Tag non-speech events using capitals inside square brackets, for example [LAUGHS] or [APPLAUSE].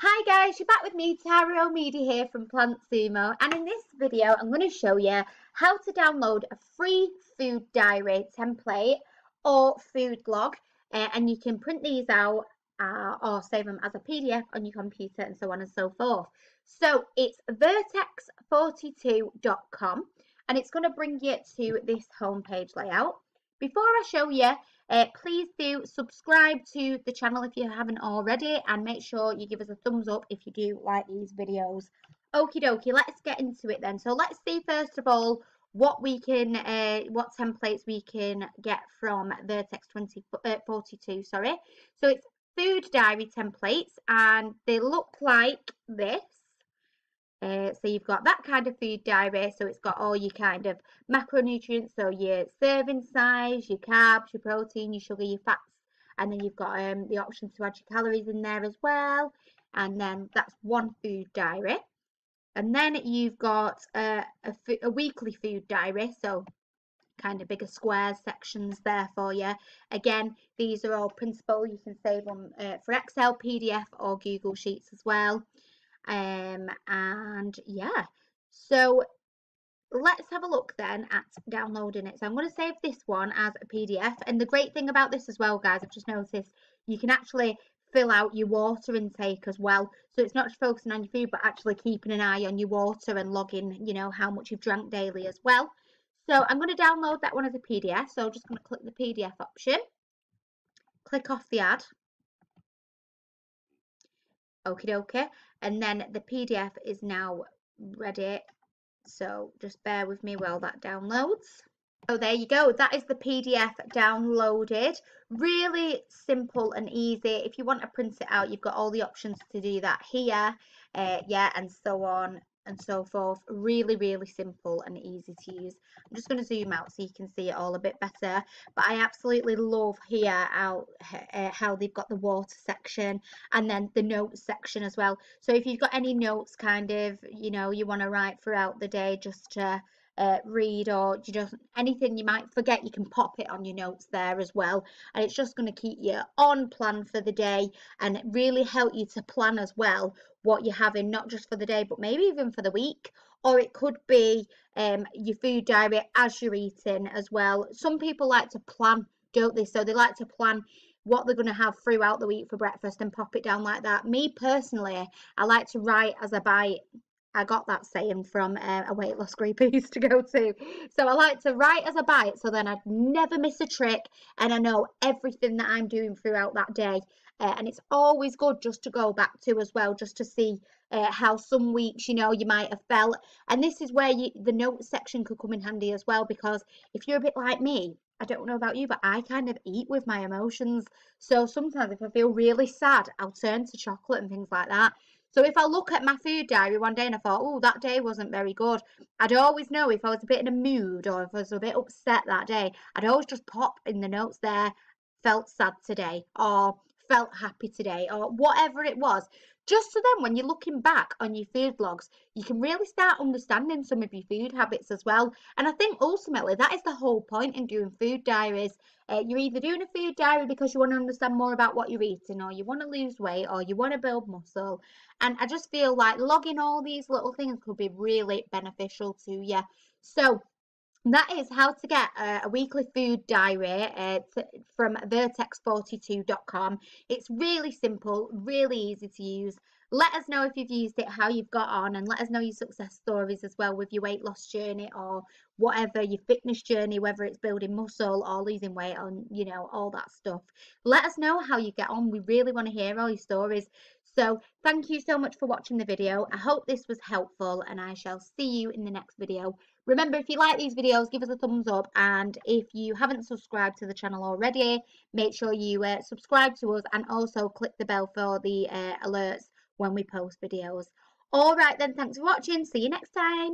Hi guys, you're back with me, Tara O'Meady here from Plant Sumo, and in this video I'm going to show you how to download a free food diary template or food log, uh, and you can print these out uh, or save them as a PDF on your computer and so on and so forth. So it's vertex42.com and it's going to bring you to this homepage layout. Before I show you, uh, please do subscribe to the channel if you haven't already and make sure you give us a thumbs up if you do like these videos. Okie dokie, let's get into it then. So let's see first of all what we can, uh, what templates we can get from Vertex 20, uh, 42, sorry. So it's food diary templates and they look like this. Uh, so you've got that kind of food diary. So it's got all your kind of macronutrients. So your serving size, your carbs, your protein, your sugar, your fats. And then you've got um, the option to add your calories in there as well. And then that's one food diary. And then you've got uh, a, weekly food diary. So kind of bigger squares sections there for you. Again, these are all printable. You can save them uh, for Excel, PDF or Google Sheets as well. Um, and yeah, so let's have a look then at downloading it. So I'm going to save this one as a PDF. And the great thing about this as well, guys, I've just noticed you can actually fill out your water intake as well. So it's not just focusing on your food, but actually keeping an eye on your water and logging, you know, how much you've drank daily as well. So I'm going to download that one as a PDF. So I'm just going to click the PDF option, click off the ad. Okie dokie. And then the PDF is now ready. So just bear with me while that downloads. So there you go. That is the PDF downloaded. Really simple and easy. If you want to print it out, you've got all the options to do that here. Uh, yeah, and so on and so forth. Really, really simple and easy to use. I'm just going to zoom out so you can see it all a bit better. But I absolutely love here how, uh, how they've got the water section and then the notes section as well. So if you've got any notes kind of, you know, you want to write throughout the day just to uh, read or you just anything you might forget you can pop it on your notes there as well. And it's just going to keep you on plan for the day and really help you to plan as well what you're having not just for the day but maybe even for the week. Or it could be um, your food diary as you're eating as well. Some people like to plan don't they? So they like to plan what they're going to have throughout the week for breakfast and pop it down like that. Me personally i like to write as a bite I got that saying from uh, a weight loss group [LAUGHS] I used to go to. So I like to write as a bite so then I'd never miss a trick and I know everything that I'm doing throughout that day. Uh, and it's always good just to go back to as well, just to see uh, how some weeks, you know, you might have felt. And this is where you, the notes section could come in handy as well, because if you're a bit like me, I don't know about you, but I kind of eat with my emotions. So sometimes if I feel really sad, I'll turn to chocolate and things like that. So if I look at my food diary one day and I thought, oh, that day wasn't very good, I'd always know if I was a bit in a mood or if I was a bit upset that day, I'd always just pop in the notes there, felt sad today or felt happy today or whatever it was. Just so then when you're looking back on your food logs, you can really start understanding some of your food habits as well. And I think ultimately that is the whole point in doing food diaries. Uh, you're either doing a food diary because you want to understand more about what you're eating or you want to lose weight or you want to build muscle. And I just feel like logging all these little things could be really beneficial to you. So that is how to get a, a weekly food diary uh, to, from vertex42.com. It's really simple, really easy to use. Let us know if you've used it, how you've got on, and let us know your success stories as well with your weight loss journey or whatever your fitness journey, whether it's building muscle or losing weight on, you know, all that stuff. Let us know how you get on. We really want to hear all your stories. So thank you so much for watching the video. I hope this was helpful and I shall see you in the next video. Remember, if you like these videos, give us a thumbs up. And if you haven't subscribed to the channel already, make sure you uh, subscribe to us and also click the bell for the uh, alerts when we post videos. All right then, thanks for watching. See you next time.